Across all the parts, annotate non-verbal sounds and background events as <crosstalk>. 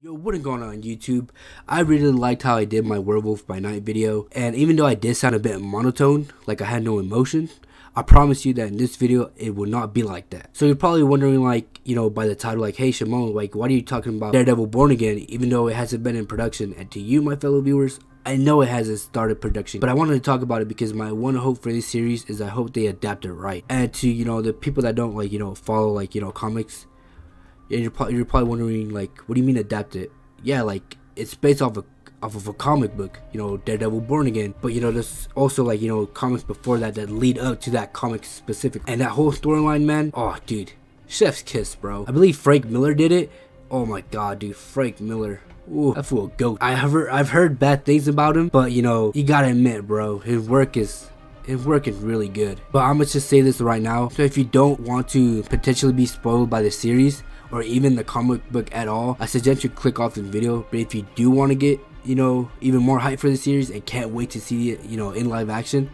Yo, what is going on YouTube? I really liked how I did my Werewolf by Night video, and even though I did sound a bit monotone, like I had no emotion, I promise you that in this video, it will not be like that. So you're probably wondering like, you know, by the title like, hey Shamone, like why are you talking about Daredevil Born Again, even though it hasn't been in production? And to you, my fellow viewers, I know it hasn't started production, but I wanted to talk about it because my one hope for this series is I hope they adapt it right. And to, you know, the people that don't like, you know, follow like, you know, comics, you're, pro- you're probably wondering like, what do you mean adapt it? Yeah, like it's based off of off of a comic book, you know, Daredevil Born Again. But you know, there's also like you know comics before that that lead up to that comic specific. And that whole storyline, man. Oh, dude, chef's kiss, bro. I believe Frank Miller did it. Oh my god, dude, Frank Miller. Ooh, that fool a goat. I have heard, I've heard bad things about him, but you know, you gotta admit, bro, his work is it's working really good. But I'm gonna just say this right now. So if you don't want to potentially be spoiled by the series or even the comic book at all, I suggest you click off the video. But if you do want to get, you know, even more hype for the series and can't wait to see it, you know, in live action,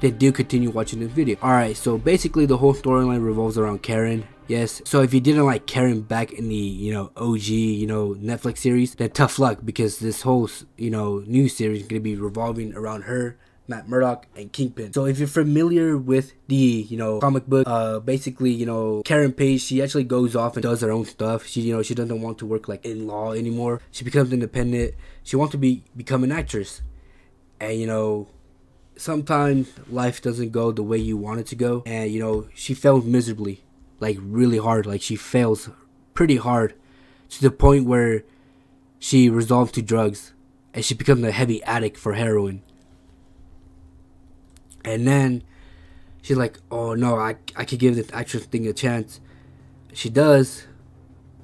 then do continue watching this video. Alright, so basically the whole storyline revolves around Karen. Yes, so if you didn't like Karen back in the, you know, OG, you know, Netflix series, then tough luck because this whole, you know, new series is going to be revolving around her Matt Murdock, and Kingpin. So if you're familiar with the, you know, comic book, uh, basically, you know, Karen Page, she actually goes off and does her own stuff. She, you know, she doesn't want to work like in law anymore. She becomes independent. She wants to be become an actress, and you know, sometimes life doesn't go the way you want it to go, and you know, she fails miserably, like really hard. Like she fails pretty hard to the point where she resolves to drugs and she becomes a heavy addict for heroin and then she's like, oh no, I, I could give this actress thing a chance. She does,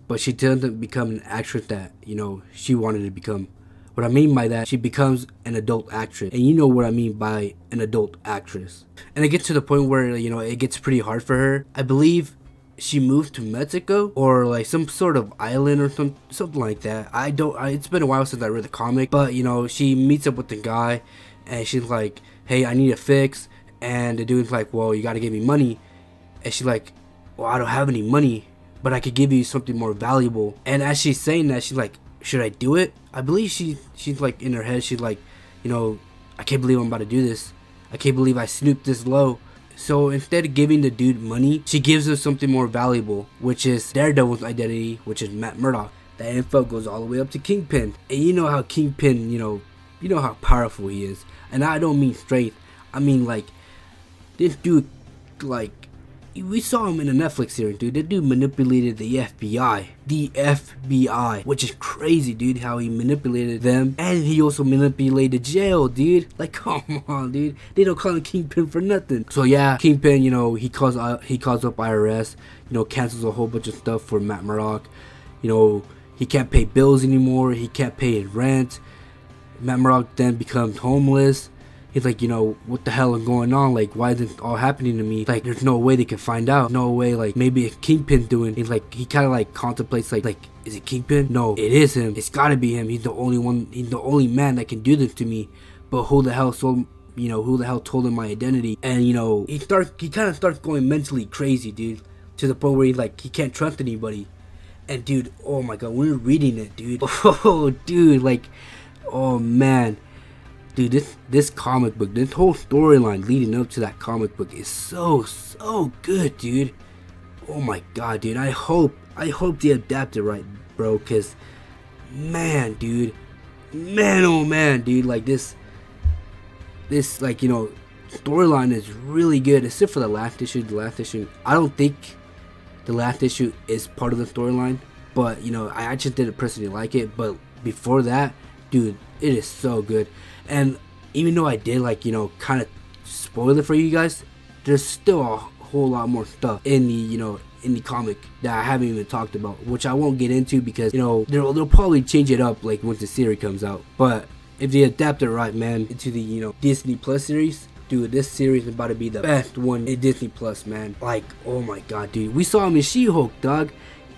but she doesn't become an actress that, you know, she wanted to become. What I mean by that, she becomes an adult actress. And you know what I mean by an adult actress. And it gets to the point where, you know, it gets pretty hard for her. I believe she moved to Mexico or like some sort of island or some something like that. I don't. I, it's been a while since I read the comic, but you know she meets up with the guy, and she's like, hey, I need a fix. And the dude's like, well, you got to give me money. And she's like, well, I don't have any money, but I could give you something more valuable. And as she's saying that, she's like, should I do it? I believe she she's like in her head, she's like, you know, I can't believe I'm about to do this. I can't believe I snooped this low. So instead of giving the dude money, she gives him something more valuable, which is Daredevil's identity, which is Matt Murdock. That info goes all the way up to Kingpin. And you know how Kingpin, you know, you know how powerful he is. And I don't mean strength. I mean like this dude like we saw him in a Netflix series, dude. That dude manipulated the FBI. The FBI. Which is crazy, dude, how he manipulated them. And he also manipulated jail, dude. Like, <laughs> come on, dude. They don't call him Kingpin for nothing. So, yeah, Kingpin, you know, he calls, uh, he calls up IRS, you know, cancels a whole bunch of stuff for Matt Murdock. You know, he can't pay bills anymore. He can't pay his rent. Matt Murdock then becomes homeless. He's like, you know, what the hell is going on? Like, why is this all happening to me? Like, there's no way they can find out. No way, like, maybe a Kingpin doing. He's like, he kind of like contemplates, like, like, is it Kingpin? No, it is him. It's gotta be him. He's the only one. He's the only man that can do this to me. But who the hell so you know, who the hell told him my identity? And you know, he starts, he kind of starts going mentally crazy, dude, to the point where he like he can't trust anybody. And dude, oh my god, you're reading it, dude, <laughs> oh dude, like oh man. Dude this this comic book this whole storyline leading up to that comic book is so so good dude. Oh my god dude. I hope i hope they adapt it right bro because man dude. Man oh man dude. Like this this like you know storyline is really good except for the last issue the last issue. I don't think the last issue is part of the storyline but you know i actually didn't personally like it but before that dude it is so good. And even though I did like, you know, kind of spoil it for you guys, there's still a whole lot more stuff in the, you know, in the comic that I haven't even talked about, which I won't get into because, you know, they'll, they'll probably change it up like once the series comes out. But if they adapt it right, man, into the, you know, Disney Plus series, dude, this series is about to be the best one in Disney Plus, man. Like, oh my god, dude. We saw him in She-Hulk, dog.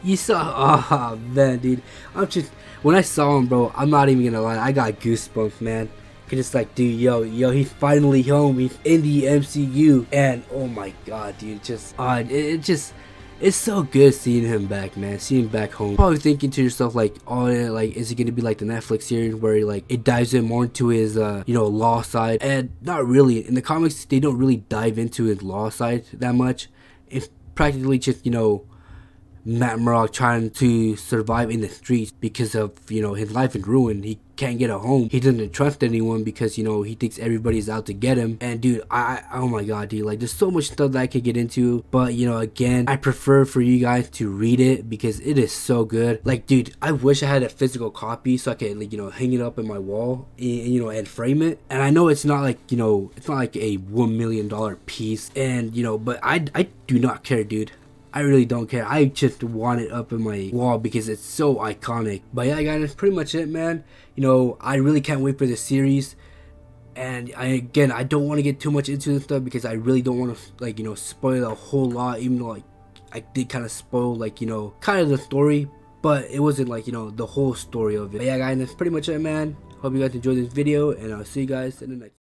You saw, oh man, dude. I'm just, when I saw him, bro, I'm not even gonna lie, I got goosebumps, man. Cause it's like, dude, yo, yo, he's finally home. He's in the MCU, and oh my god, dude, just, uh, it, it just, it's so good seeing him back, man. Seeing him back home. Probably thinking to yourself like, oh, like is it gonna be like the Netflix series where he, like it dives in more into his uh you know law side? And not really. In the comics, they don't really dive into his law side that much. It's practically just you know Matt Murdock trying to survive in the streets because of you know his life is ruined. He can't get a home. He doesn't trust anyone because you know he thinks everybody's out to get him. And dude, I oh my god, dude, like there's so much stuff that I could get into. But you know, again, I prefer for you guys to read it because it is so good. Like, dude, I wish I had a physical copy so I could like you know hang it up in my wall, and, you know, and frame it. And I know it's not like you know it's not like a one million dollar piece, and you know, but I I do not care, dude. I really don't care. I just want it up in my wall because it's so iconic. But yeah, guys, that's pretty much it, man. You know, I really can't wait for this series. And I again, I don't want to get too much into this stuff because I really don't want to like you know spoil a whole lot. Even though like I did kind of spoil like you know kind of the story, but it wasn't like you know the whole story of it. But yeah, guys, that's pretty much it, man. Hope you guys enjoyed this video, and I'll see you guys in the next.